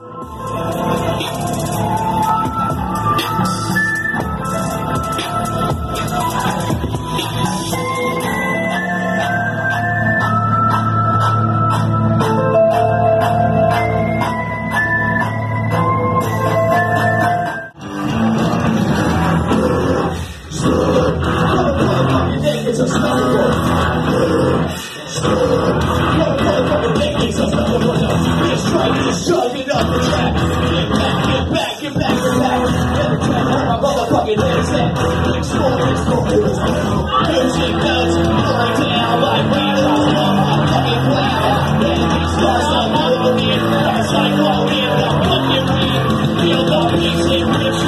you is chugging up the track. Get back, get back, get back, get back. Every track on my motherfucking hands at. Explore, explore, explore. Music notes going down like rattles on my fucking ground. And these stars all over me. It's like all in the fucking wind. Feel the peace and rich.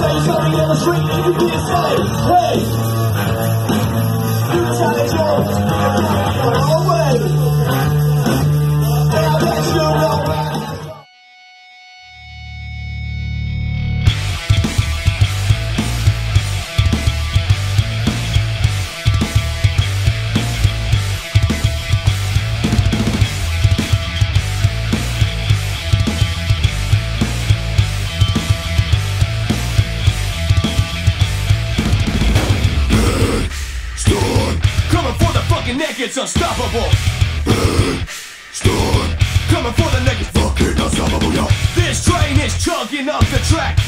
Slaves running down the street, you can be a slave, slave. fucking niggas unstoppable. Big Storm. Coming for the niggas fucking unstoppable, yo. This train is chugging up the track.